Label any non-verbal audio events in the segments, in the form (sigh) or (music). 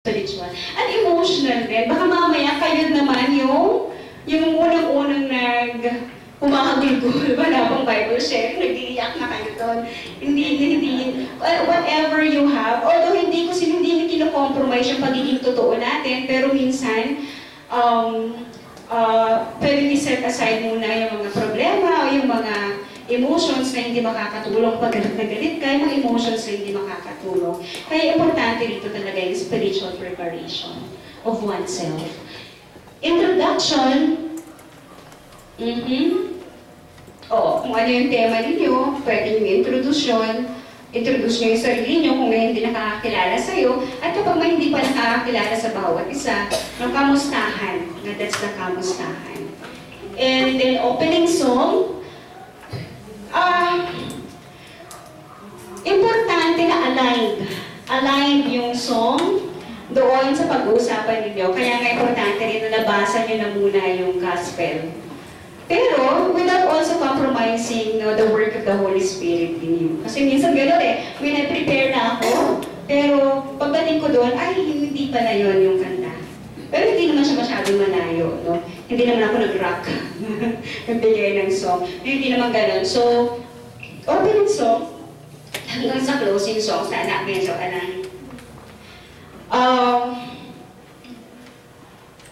spiritual. At emotional din. Baka mamaya kayo naman yung yung unang-unang nag humahagulgul, (laughs) wala pang Bible share, nag-iiyak na kayo doon. Hindi, hindi, whatever you have, although hindi ko sin hindi kino-compromise yung pagiging totoo natin, pero minsan, um, uh, pwede set aside muna yung mga problema o yung mga emotions na hindi makakatulong pag galit na galit ka, yung mga emotions na hindi makakatulong. Kaya importante rito talaga yung spiritual preparation of oneself. Introduction, mm-hmm. Oo, kung ano yung tema ninyo, pwede nyo introduction, introduce nyo yung sarili nyo kung may hindi nakakakilala sa'yo, at kapag may hindi pa nakakakilala sa bawat isa, ng kamustahan, na that's the kamustahan. And then opening song, ah, importante na aligned. Aligned yung song doon sa pag-uusapan ninyo. Kaya nga importante rin na nabasa nyo na muna yung gospel. Pero, without also compromising no, the work of the Holy Spirit in you. Kasi minsan gano'n eh, when I prepare na ako, pero pagdating ko doon, ay, hindi pala yon yung kanta. Pero hindi naman siya masyadong malayo, no? Hindi naman ako nag-rock, (laughs) nagbigay ng song. Hindi naman gano'n. So, opening song, hanggang sa closing song, sana medyo alang. Um,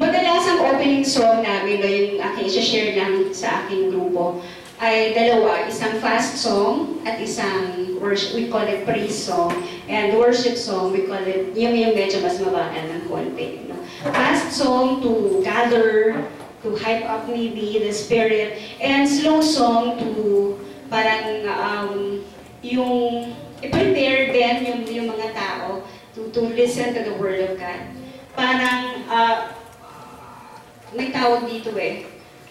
Madalas ang opening song namin na yung aking share lang sa aking grupo ay dalawa, isang fast song at isang worship, we call it praise song. And worship song, we call it, yung yung medyo mas mabagal ng konti. No? Fast song to gather, to hype up maybe the spirit, and slow song to parang um, yung i-prepare din yung, yung mga tao to, to listen to the Word of God. Parang uh, may tawag dito eh.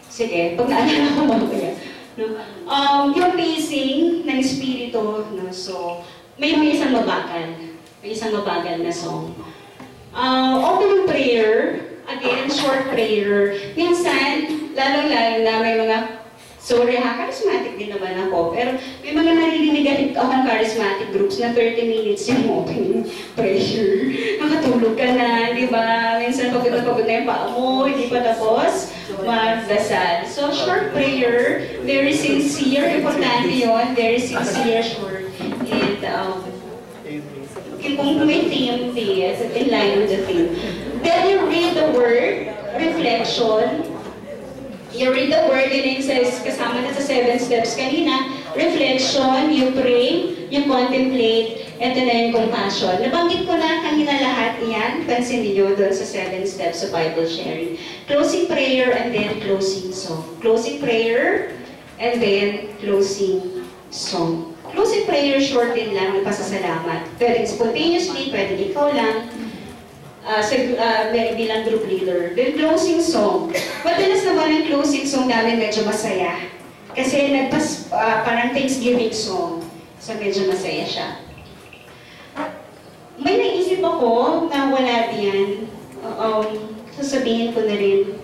Sige, pag naalala ko mamaya. No? Um, yung pacing ng espiritu, no? so, may may isang mabagal. May isang mabagal na song. Uh, opening prayer, again, short prayer. Minsan, lalo-lalo na may mga Sorry ha, charismatic din naman ako. Pero may mga naririnig akong charismatic groups na 30 minutes yung opening prayer. Makatulog ka na, di ba? Minsan pagod na pagod na yung paa mo, hindi pa tapos magdasal. So, short prayer, very sincere, importante yun, very sincere, short. And, um, kung may theme, yes, in line with the theme. Then you read the word, reflection, You read the word, and it says, kasama na sa seven steps kanina, reflection, you pray, you contemplate, and then yung compassion. Nabanggit ko na kanina lahat iyan, pansin niyo doon sa seven steps of Bible sharing. Closing prayer and then closing song. Closing prayer and then closing song. Closing prayer, short din lang, pasasalamat. Pwedeng spontaneously, pwedeng ikaw lang uh, sa, uh, bilang group leader. Then closing song. Madalas naman ang closing song namin medyo masaya. Kasi nagpas, uh, parang Thanksgiving song. So medyo masaya siya. May naisip ako na wala diyan. Um, sasabihin ko na rin.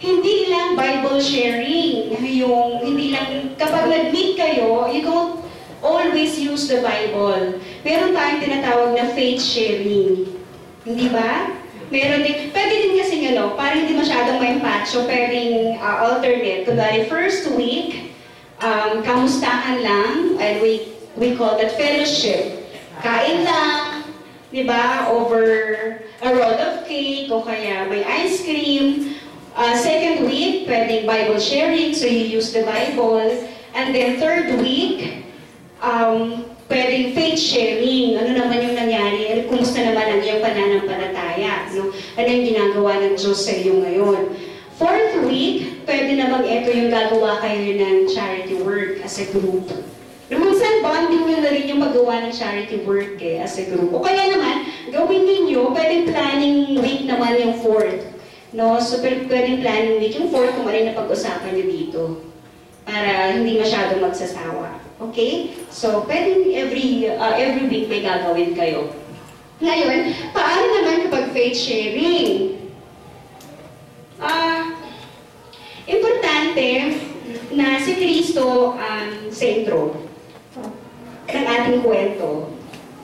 Hindi lang Bible sharing. Yung, hindi lang, kapag nag-meet kayo, you don't always use the Bible. Meron tayong tinatawag na faith sharing. Hindi ba? Meron din, pwede din kasi yun, no, parang hindi masyadong maimpacho, pwedeng uh, alternate. Kunwari, first week, um, kamustahan lang, and we, we call that fellowship. Kain lang, di ba, over a roll of cake, o kaya may ice cream. Uh, second week, pwedeng Bible sharing, so you use the Bible. And then third week, um, pwedeng faith sharing. Ano naman yung nangyari? Kumusta naman ang iyong pananampalataya? No? Ano yung ginagawa ng Diyos sa iyo ngayon? Fourth week, pwede namang ito yung gagawa kayo ng charity work as a group. Minsan, bonding nyo na rin yung magawa ng charity work eh, as a group. O kaya naman, gawin ninyo, pwedeng planning week naman yung fourth. No? So, pwedeng planning week yung fourth kung ano yung napag-usapan nyo dito. Para hindi masyadong magsasawa. Okay? So, pwedeng every, uh, every week may gagawin kayo. Ngayon, paano naman kapag faith sharing? Ah, uh, importante na si Kristo ang sentro ng ating kwento.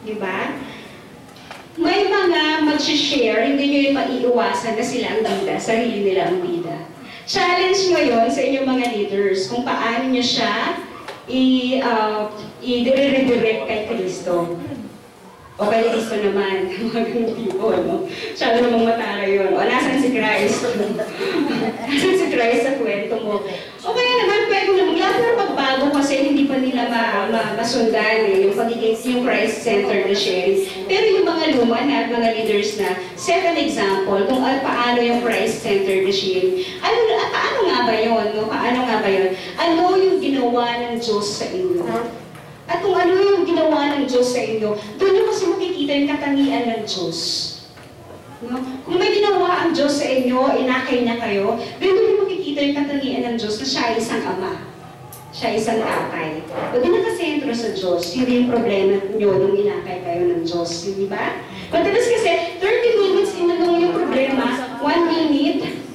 Di ba? may mga mag-share, hindi nyo yung maiiwasan na sila ang bida, sarili nila ang bida. Challenge ngayon sa inyong mga leaders kung paano nyo siya i, uh, i-redirect kay Kristo. O kay Kristo naman, (laughs) mga ganun tipo, no? Siya namang matara yun. O, nasan si Christ? (laughs) nasan si Christ sa kwento mo? O kaya naman, pwede naman, lahat na pagbago kasi hindi pa nila ma, ma, masundan eh, yung pagiging yung Christ-centered na sharing. Pero yung mga luma na at mga leaders na set an example kung paano yung Christ-centered na sharing. Ano, paano nga ba yun? No? Paano nga ba yun? Ano yung ginawa ng Diyos sa inyo? At kung ano yung ginawa ng Diyos sa inyo, doon nyo kasi makikita yung katangian ng Diyos. No? Kung may ginawa ang Diyos sa inyo, inakay niya kayo, doon nyo makikita yung katangian ng Diyos na siya ay isang ama. Siya ay isang tatay. Na nakasentro sa Diyos, hindi yung problema nyo nung inakay kayo ng Diyos. Hindi ba? Madalas kasi, 30 minutes inanong yung problema, 1 minute,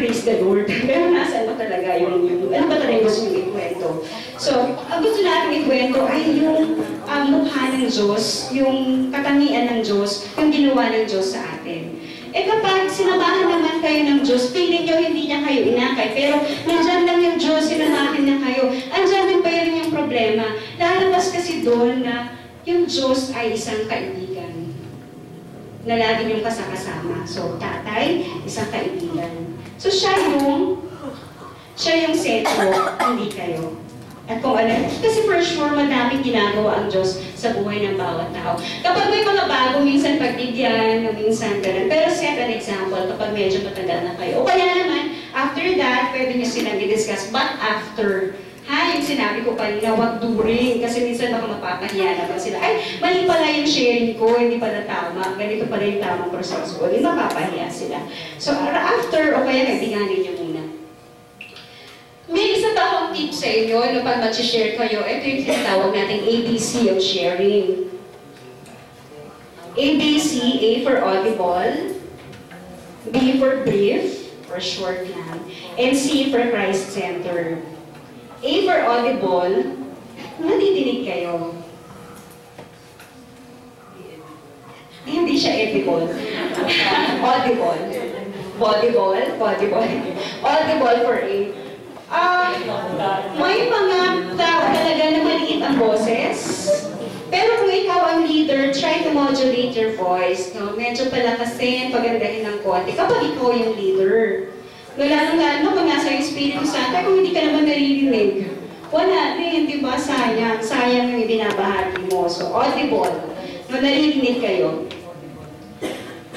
praise the Lord. (laughs) Pero nasa ano talaga yung, yung ano ba talaga gusto yung ikwento? So, ang gusto natin ikwento ay yung um, mukha ng Diyos, yung katangian ng Diyos, yung ginawa ng Diyos sa atin. Eh kapag sinamahan naman kayo ng Diyos, feeling nyo hindi niya kayo inakay, pero nandyan lang yung Diyos, sinamahan niya kayo, andyan din pa rin yung problema. Lalabas kasi doon na yung Diyos ay isang kaibigan na lagi yung kasakasama. So, tatay, isang kaibigan. So, siya yung, siya yung sentro, hindi kayo. At kung ano, kasi for sure, madaming ginagawa ang Diyos sa buhay ng bawat tao. Kapag may mga bago, minsan pagbigyan, minsan ganun. Pero set an example kapag medyo matanda na kayo. O kaya naman, after that, pwede nyo silang i-discuss. But after, ha, yung sinabi ko kanina, wag during. Kasi minsan baka mapapahiya naman sila. Ay, mali pala yung sharing ko, hindi pala tama. Ganito pala yung tamang proseso ko. Hindi mapapahiya sila. So, after, o kaya kaibiganin nyo muna. May isa pa akong tip sa inyo no, pag mag-share kayo. Ito yung tinatawag nating ABC of sharing. ABC, A for audible, B for brief, or short lang, and C for Christ-centered. A for audible, nadidinig kayo. Ay, hindi siya edible. audible. Audible, audible. Audible for A. Ah, may mga tao talaga na maliit ang boses. Pero kung ikaw ang leader, try to modulate your voice. No? Medyo palakasin, pagandahin ng konti kapag ikaw yung leader. No, Lalo-lalo pag nasa yung Espiritu Santo, kung hindi ka naman naririnig, wala din, di ba? Sayang. Sayang yung ibinabahagi mo. So, audible. No, naririnig kayo.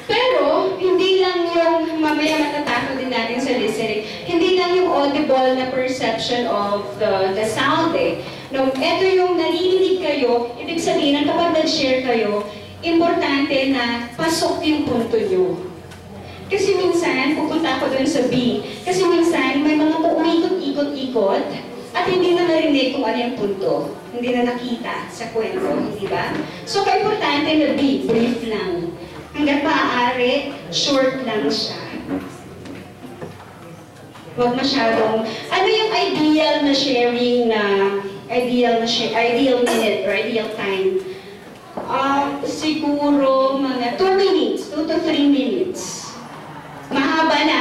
Pero, hindi lang yung mamaya matatakot din natin sa listening, hindi lang yung audible na perception of the, the sound eh. No, ito yung naririnig kayo, ibig sabihin kapag nag-share kayo, importante na pasok yung punto nyo. Kasi minsan, pupunta ako dun sa B. Kasi minsan, may mga umikot-ikot-ikot at hindi na narinig kung ano yung punto. Hindi na nakita sa kwento, hindi ba? So, kaimportante na B, brief lang. Hanggat maaari, short lang siya. Huwag masyadong, ano yung ideal na sharing na, ideal na share, ideal minute or ideal time? Ah, siguro mga 2 minutes, 2 to 3 minutes. Mahaba na,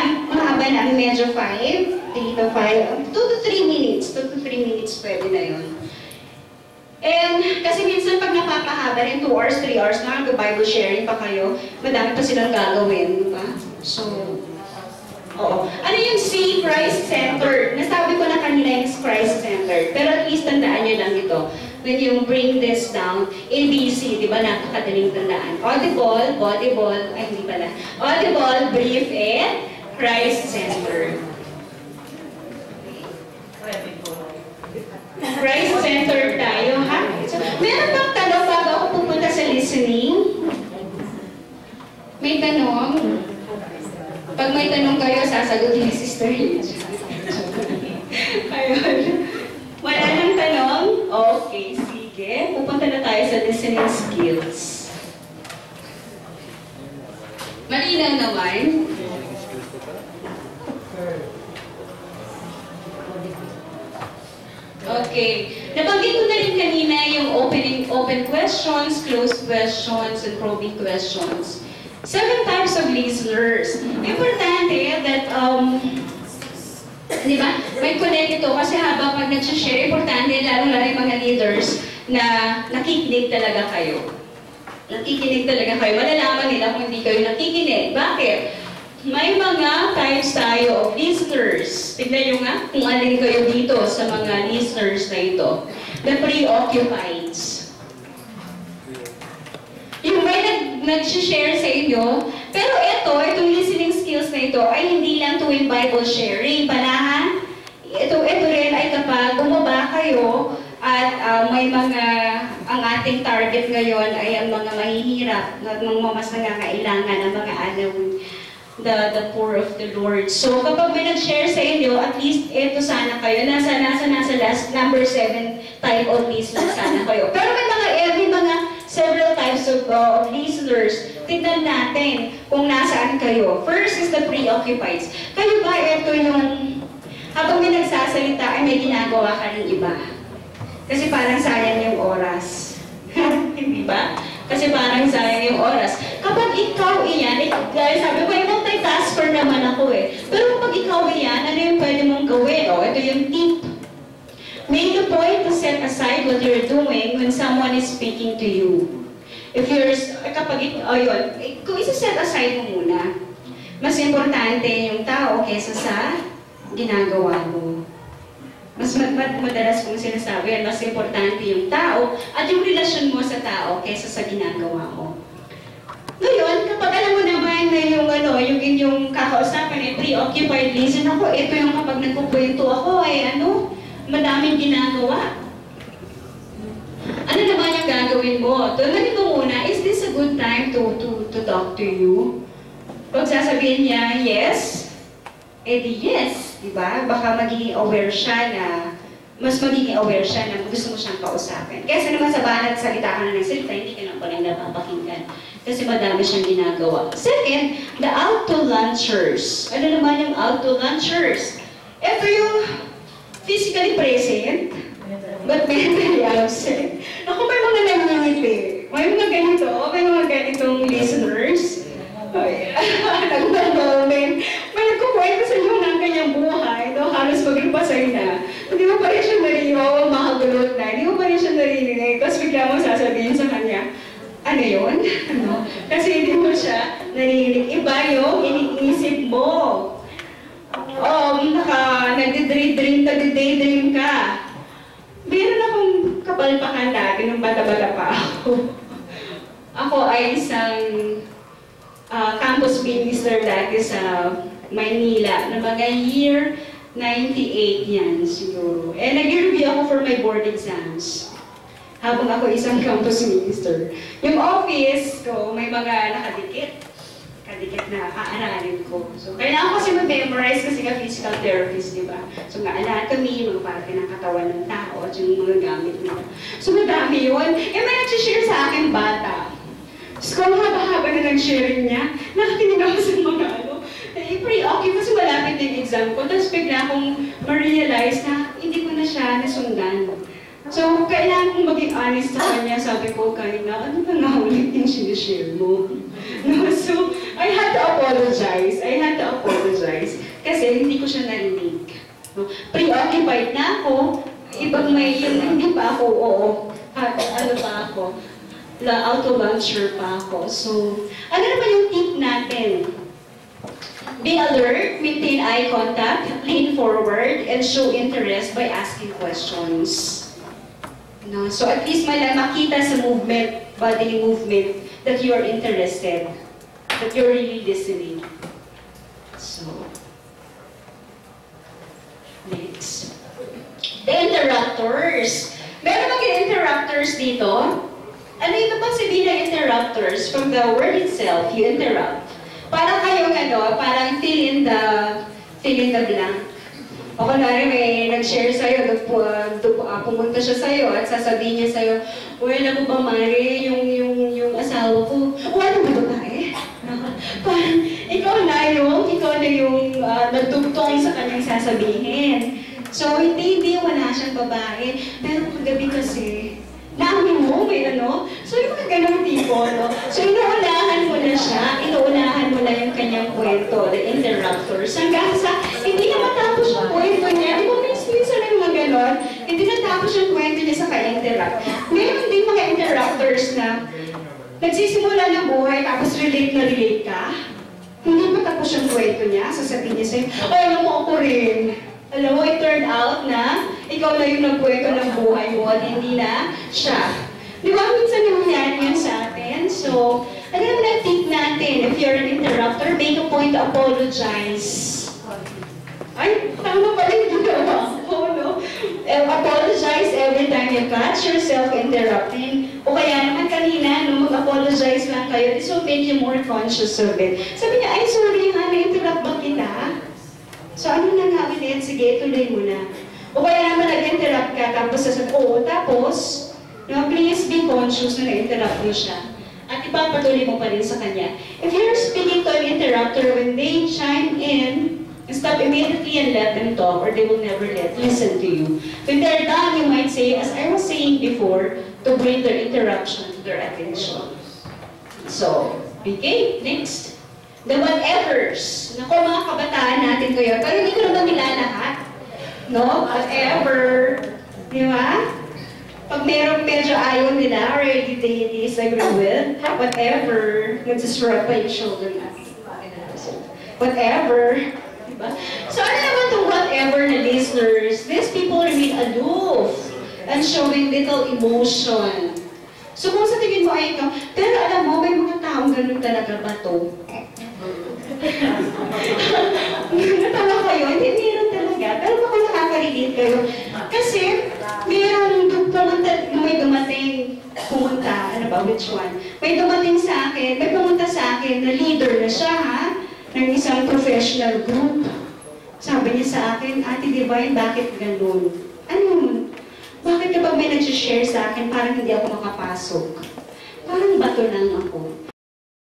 medyo 5, 3 to 5, 2 to 3 minutes, 2 to 3 minutes pwede na yun. And kasi minsan pag napapahaba rin 2 hours, 3 hours na, Bible sharing pa kayo, madami pa silang gagawin, di ba? So, oo. Ano yung C, Christ-centered? Nasabi ko na kanina yung Christ-centered. Pero at least tandaan nyo lang ito. When you bring this down, ABC, di ba, napakadaling tandaan. Audible, audible, ay hindi pala. Audible, brief, and Christ-centered. Christ-centered tayo, ha? Meron bang tanong bago ako pupunta sa listening? May tanong? Pag may tanong kayo, sasagutin ni Sister. Ayun. Wala nang tanong? Okay, sige. Pupunta na tayo sa listening skills. Malinaw naman. Okay. Nabanggit ko na rin kanina yung opening, open questions, closed questions, and probing questions. Seven types of listeners. Importante that, um, di ba, may connect ito kasi habang pag nag-share, importante lalo-lalo yung mga leaders na nakikinig talaga kayo. Nakikinig talaga kayo. Malalaman nila kung hindi kayo nakikinig. Bakit? May mga types tayo of listeners. Tignan nyo nga kung alin kayo dito sa mga listeners na ito. The preoccupieds. Yung may nag, nag-share sa inyo, pero ito, itong listening skills na ito ay hindi lang tuwing Bible sharing. Palahan, ito, ito rin ay kapag bumaba kayo at ah, may mga, ang ating target ngayon ay ang mga mahihirap, mga mas nangangailangan, ang mga alawin the the poor of the Lord. So kapag may nag-share sa inyo, at least ito sana kayo, nasa nasa nasa last number seven type of listener sana kayo. Pero may mga every mga several types of uh, listeners. Tignan natin kung nasaan kayo. First is the preoccupied. Kayo ba ito yung habang may nagsasalita ay may ginagawa ka ng iba? Kasi parang sayang yung oras. (laughs) Hindi ba? Kasi parang sayang yung oras. Kapag ikaw iyan, eh, guys, sabi ko, eh, multitasker naman ako eh. Pero kapag ikaw iyan, ano yung pwede mong gawin? O, ito yung tip. Make a point to set aside what you're doing when someone is speaking to you. If you're, kapag, oh yun, kung isa-set aside mo muna, mas importante yung tao kesa sa ginagawa mo. Mas mad mad madalas kong sinasabi yan, mas importante yung tao at yung relasyon mo sa tao kesa sa ginagawa mo. Ngayon, kapag alam mo naman na yung ano, yung inyong kakausapin ay preoccupied listen ako, ito yung kapag nagkukwento ako ay ano, madaming ginagawa. Ano naman yung gagawin mo? Tulad mo muna, is this a good time to, to, to talk to you? Pag sasabihin niya, yes, eh di yes, di ba? Baka magiging aware siya na, mas magiging aware siya na gusto mo siyang kausapin. Kesa naman sa banat salita ka na ng salita, hindi ka na pala napapakinggan. Kasi madami siyang ginagawa. Second, the auto-lunchers. Ano naman yung auto-lunchers? Ito yung physically present, but mentally (laughs) absent. Naku, may mga nangangiti. May mga ganito, may mga ganitong listeners. Ay, nagmamamin. (laughs) May nagkukwento sa inyo ng kanyang buhay, no? halos maglupasay na. Hindi mo pa rin siya narinig, oh, makagulot na. Hindi mo pa rin siya narinig. Tapos bigla mo sasabihin sa kanya, ano yun? Ano? Kasi hindi mo siya narinig. Iba yung iniisip mo. Oh, naka, nagdi-daydream, nagdi-daydream ka. Meron akong kapalpakan dati nung bata-bata ako. ay isang ah, campus minister dati sa Maynila na mga year 98 yan siguro. Eh, nag-review ako for my board exams habang ako isang (laughs) campus minister. Yung office ko, may mga nakadikit. Kadikit na kaaralin ko. So, kailangan ko kasi mag-memorize kasi ka physical therapist, di ba? So, nga anatomy, mga parte ng katawan ng tao, at yung mga gamit nila. So, madami yun. Eh, may nag-share sa akin bata. So, kung haba-haba na nag-share niya, nakakinig ako sa mga ano, eh, pre-occupied kasi malapit yung exam ko. Tapos bigla akong ma-realize na hindi ko na siya nasundan. So, kailangan kong maging honest sa kanya. Sabi ko, kanina, ano ba nga ulit yung sinishare mo? (laughs) No? So, I had to apologize. I had to apologize. Kasi hindi ko siya narinig. No? Preoccupied na ako. Ibang may, yung hindi pa ako, oo. Had, ano pa ako? La auto-launcher pa ako. So, ano naman yung tip natin? Be alert, maintain eye contact, lean forward, and show interest by asking questions. No? So at least mala makita sa movement, bodily movement, that you are interested, that you're really listening. So, next. The interrupters. Meron ba kayo interrupters dito? Ano yung bang sabihin ng interrupters? From the word itself, you interrupt. Parang kayong ano, parang fill in the, fill in the blank. O kunwari may nag-share sa'yo, nagpu, uh, pumunta siya sa'yo at sasabihin niya sa'yo, Uy, alam mo ba, Mari, yung, yung, yung asawa ko, o ano ba babae? Parang, ikaw na yung, ikaw na yung uh, nagtugtong sa kanyang sasabihin. So, hindi, hindi, wala siyang babae. Pero kagabi kasi, namin mo, may ano. So, yung mga ganong tipo, no? So, inuunahan mo na siya, inuunahan mo na yung kanyang kwento, the interrupters, hanggang sa, hindi na matapos yung kwento niya. Di ba, minsan may mga ganon, hindi natapos yung kwento niya sa ka-interrupt. Meron din mga interrupters na, nagsisimula ng buhay, tapos relate na relate ka. Hindi pa tapos yung kwento niya, sasabihin niya sa'yo, ay, alam mo ako rin. Alam mo, it turned out na ikaw na yung nagkwento ng buhay mo at hindi na siya. Di ba, minsan nangyayari yan sa atin. So, ano naman ang tip natin? If you're an interrupter, make a point to apologize. Ay, tama pala yung ginawa apologize every time you catch yourself interrupting. O kaya naman kanina, no, mag-apologize lang kayo. This will make you more conscious of it. Sabi niya, ay, sorry ha, na-interrupt ba kita? So, ano na nga ulit? Sige, tuloy mo na. O kaya naman nag-interrupt ka, tapos sasabi, oo, tapos, no, please be conscious na na-interrupt mo siya. At ipapatuloy mo pa rin sa kanya. If you're speaking to an interrupter, when they chime in, stop immediately and let them talk, or they will never let listen to you. When they're done, you might say, as I was saying before, to bring their interruption to their attention. So, okay, next. The whatevers. Naku, mga kabataan natin kayo. Pero hindi ko naman nilalahat. No? Whatever. Di ba? Pag merong medyo ayaw nila or they disagree with, whatever, nag-disrupt pa yung shoulder natin. Whatever. Diba? So ano naman itong whatever na listeners? These people remain aloof and showing little emotion. So kung sa tingin mo ay ikaw, pero alam mo, may mga taong ganun talaga ba to? (laughs) Natawa kayo, hindi meron talaga. Pero baka nakaka-relate kayo. Kasi, meron pumunta, may dumating, pumunta, ano ba, which one? May dumating sa akin, may pumunta sa akin na leader na siya, ha? Ng isang professional group. Sabi niya sa akin, Ate Divine, bakit ganun? Ano? Bakit kapag may nag-share sa akin, parang hindi ako makapasok? Parang bato lang ako.